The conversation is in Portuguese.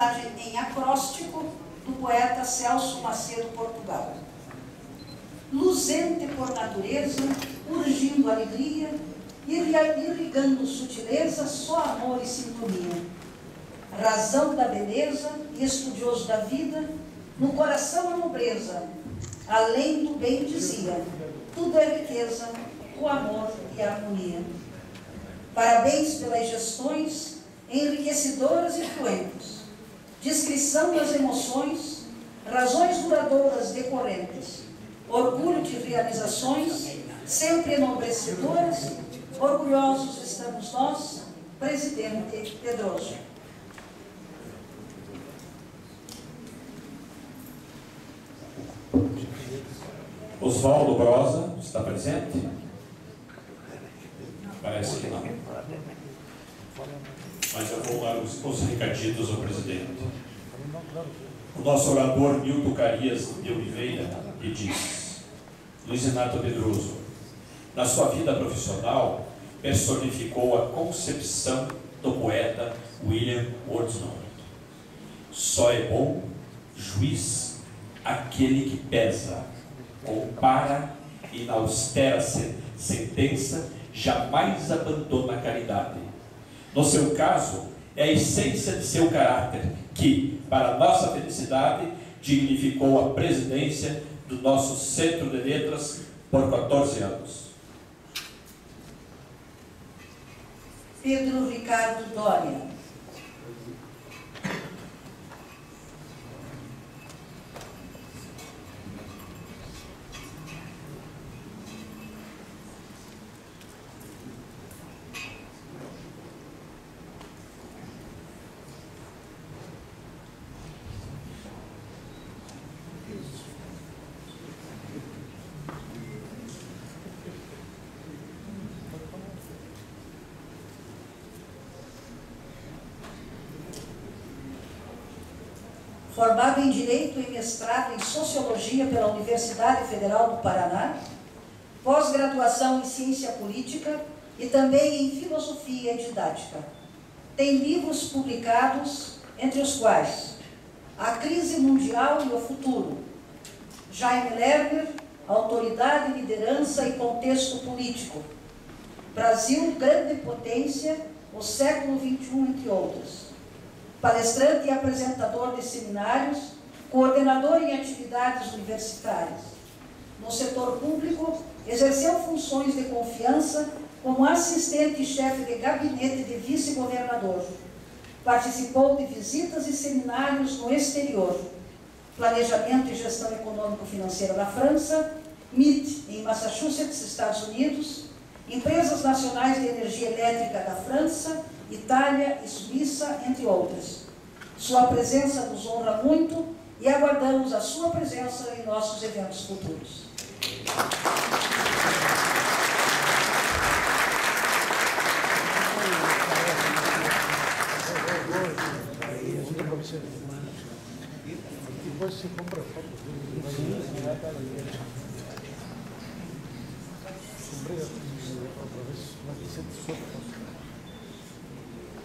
em acróstico do poeta Celso Macedo Portugal. Luzente por natureza, urgindo alegria, irrigando sutileza, só amor e sintonia. Razão da beleza e estudioso da vida, no coração a nobreza, além do bem dizia, tudo é riqueza, o amor e a harmonia. Parabéns pelas gestões enriquecedoras e fluentes, descrição das emoções, razões duradouras decorrentes, orgulho de realizações, sempre enobrecedoras, orgulhosos estamos nós, presidente Pedroso. Oswaldo Brosa está presente? Parece que não. Mas eu vou dar os, os recaditos ao presidente. O nosso orador Milton Carias de Oliveira lhe diz: Luiz Renato Pedroso, na sua vida profissional, personificou a concepção do poeta William Wordsworth. Só é bom juiz aquele que pesa, compara e na austera sentença jamais abandona a caridade. No seu caso, é a essência de seu caráter que, para nossa felicidade, dignificou a presidência do nosso Centro de Letras por 14 anos. Pedro Ricardo Doria. Formado em Direito e mestrado em Sociologia pela Universidade Federal do Paraná, pós-graduação em Ciência Política e também em Filosofia e Didática. Tem livros publicados, entre os quais A Crise Mundial e o Futuro, Jaime Lerner, Autoridade, Liderança e Contexto Político, Brasil, Grande Potência, o Século XXI, entre outros palestrante e apresentador de seminários, coordenador em atividades universitárias. No setor público, exerceu funções de confiança como assistente e chefe de gabinete de vice-governador. Participou de visitas e seminários no exterior, planejamento e gestão econômico-financeira na França, MIT em Massachusetts, Estados Unidos, empresas nacionais de energia elétrica da França, Itália e Suíça, entre outras. Sua presença nos honra muito e aguardamos a sua presença em nossos eventos futuros.